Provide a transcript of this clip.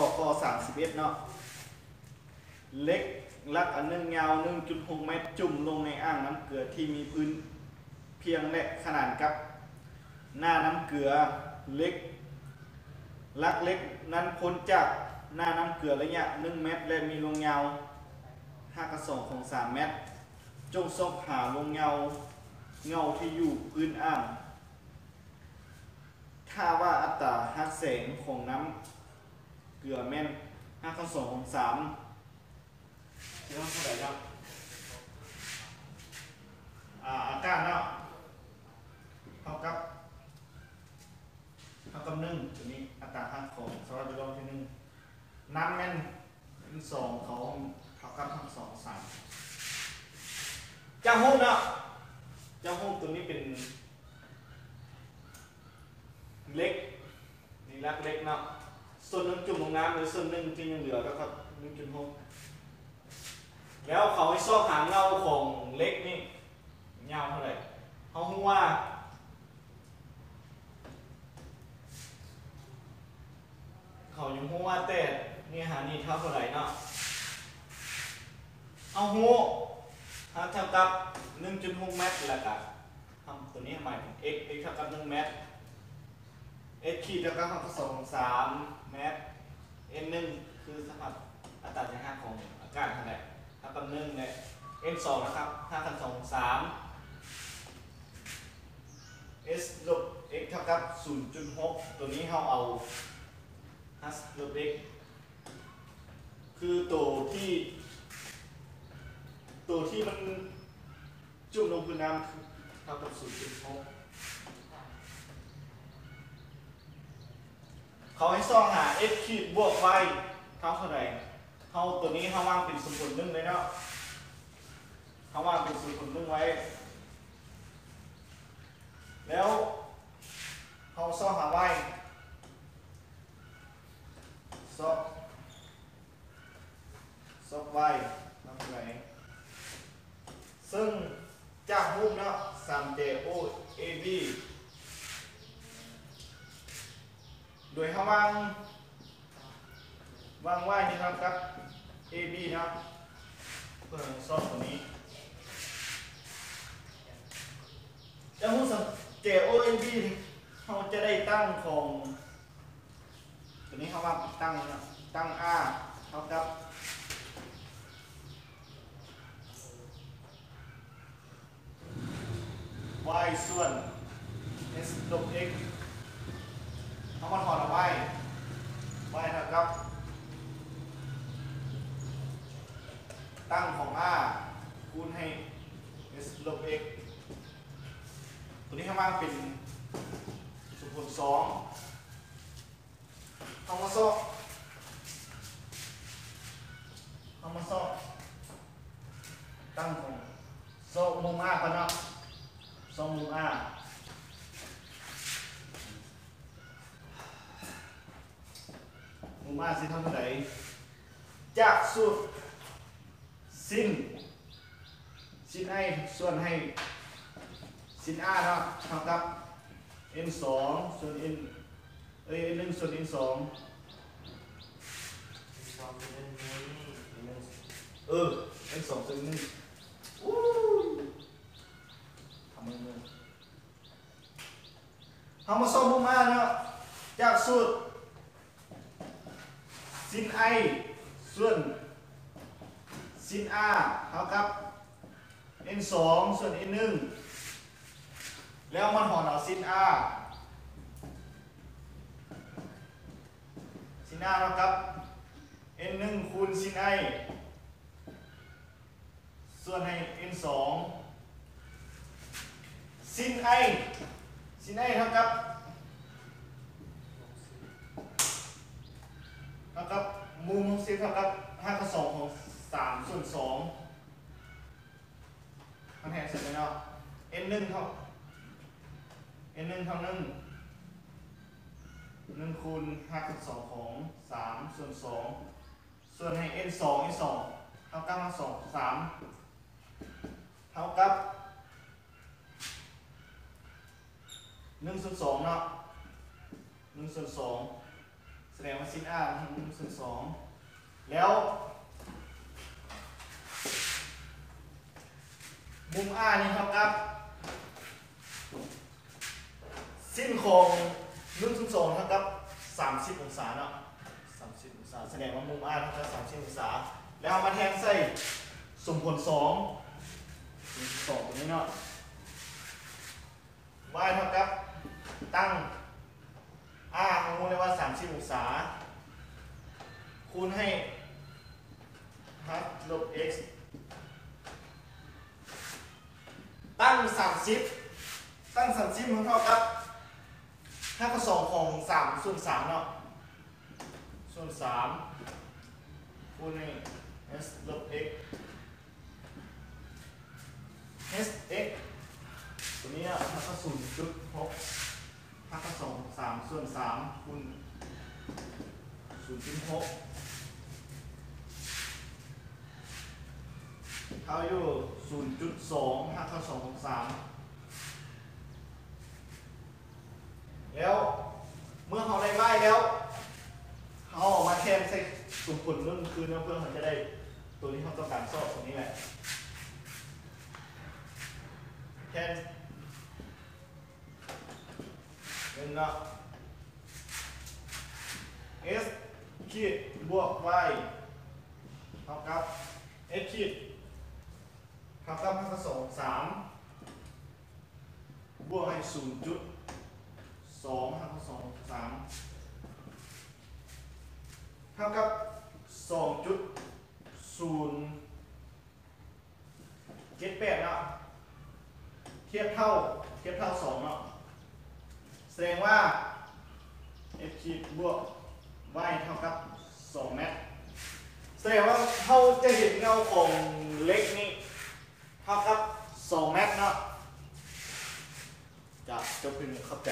ข้อข้อสามสิบเอ็ดเนาะ เล็กลักอันนึงยาวหนึ่งจุดหกเมตร จุ่มลงในอ่างน้ำเกลือที่มีพื้นเพียงและขนาดกับ หน้าน้ำเกลือเล็ก ลักเล็กนั้นพ้นจากหน้าน้ำเกลือระยะหนึ่งเมตร และมีลงยาวห้ากระสองของสามเมตร จงซอกหาลงเงาเงาที่อยู่พื้นอ่าง ถ้าว่าอัตราฮักแสงของน้ำ ลือแม่นห้าข้อสองของสามเท่าไหร่ครับอ่าอากาศเนาะเท่ากับเท่ากับหนึ่งตัวนี้อัตราฮักของสำหรับจะลองที่หนึ่งน้ำแม่นทั้งสองเขาเท่ากับทั้งสองสามเจ้าห้องเนาะเจ้าห้องตัวนี้เป็นเล็กนี่รักเล็กเนาะ ส่วนหนึ่งจุ่มลงน้ำหรือส่วนหนึ่งที่ยังเหลือก็ครับหนึ่งจุดหกแล้วเขาให้ซอกหางเงาของเล็กนี่ยาวเท่าไหร่เขาหูว่าเขายังหูว่าแต่นี่หานี่เท่าเท่าไหร่เนาะเอาหูถ้าเท่ากับ 1.6 เมตรแล้วก็ทำตัวนี้หมายถึง x x เท่ากับ 1 เมตร x ขีดแล้วก็ข้อสองสามเมตร n หนึ่งคือสภาพอัตราการหักของอากาศนั่นแหละเท่ากับหนึ่งเนี่ย n สองนะครับห้าพันสองสาม s ลบ x เท่ากับศูนย์จุดหกตัวนี้เราเอา h ลบ x คือตัวที่ ตัวที่มันจุ่มลงพื้นน้ำคือเท่ากับศูนย์จุดหก เขาให้ซ่องหา x ขีดบวก y เท่าเท่าไหร่เท่าตัวนี้เขาวางเป็นสมผลนึ่งเลยเนาะเขาวางเป็นสมผลนึ่งไว้ แล้วเขาซ่องหา y ซ่องซ่อง y ทำไงซึ่งจากรูปเนาะ 3j o a b โดยเขาวางวางไว้นะครับกับ A B นะครับเพื่อซ่อนตัวนี้จะหูสังเกต O A B เขาจะได้ตั้งของตัวนี้เขาว่าตั้งนะตั้ง R เท่ากับ y ส่วน s ลบ x เอามาถอดเอาไว้ไว้เท่ากับ ตั้งของ r คูณให้ s ลบ x ตั วนี้ข้างล่างเป็นสุผลสองเอามาซอกเอามาซอกตั้งของซอกมุม r กันเนาะซอกมุม r มุม r สิเท่าไหร่จากสูตรสิ้น สิ้น i ส่วนให้ สิ้น r เนาะเท่ากับ n 2ส่วน n เอ้ย n 1ส่วน n 2เออ n 2ส่วน n 1อู้ทำมือมือทำมาซ่อมมุม r เนาะจากสูตร sin i ส่วน sin r เท่ากับ n 2ส่วน n 1 แล้วมันหอนเอา sin r sin r เท่ากับ n 1คูณ sin i ส่วนให้ n 2 sin i sin i เท่ากับเท่ากับมุมสิบเท่ากับห้ากับสองของสามส่วนสองมันแทนเสร็จแล้วเนาะ n หนึ่งเท่า n หนึ่งเท่าหนึ่งหนึ่งคูณห้ากับสองของสามส่วนสองส่วนให้ n สอง n สองเท่ากับสองสามเท่ากับหนึ่งส่วนสองเนาะหนึ่งส่วนสองแสดงว่าสิ้น r มันหนึ่งส่วนสองแล้วมุม r นี่เท่ากับ สิ้นโครงรุ่นทุนสองเท่ากับ 30 องศาเนาะ30 องศา แสดงว่ามุม r เท่ากับ30 องศา แล้วเอามาแทนใส่สมผล2สองตรงนี้เนาะ y เท่ากับตั้ง r ของมูลเลยว่า 30 องศา คูณให้ฮับลบ x ตั้ง 30 ตั้ง 30มันเท่ากับ ถ้าก็สองของ3ส่วน3เนาะส่วน3คูณให้ s ลบ x s x ตัวนี้อะถ้าก็ศูนย์จุดหกถ้าก็สองสามส่วนสามคูณศูนย์จุดหกเท่าอยู่ศูนย์จุดสองถ้าก็สองของสาม แล้วเมื่อเขาได้ไล่แล้วเขาออกมาแทนใส่สมผลเรื่องคืนเพื่อเขาจะได้ตัวที่เขาต้องการสอบตรงนี้แหละแทนหนึ่งเนาะ s ขีดบวก y เท่ากับ s ขีดเท่ากับห้ากับสองสามบวกให้ศูนย์จุด สองห้ากับสองสามเท่ากับสองจุดศูนย์เจ็ดแปดเนาะเทียบเท่าเทียบเท่าสองเนาะแสดงว่า f ขีดบวก y เท่ากับ2เมตรแสดงว่าเขาจะเห็นเงาของเล็กนี่เท่ากับ2เมตรเนาะจะจบเป็นข้าใจ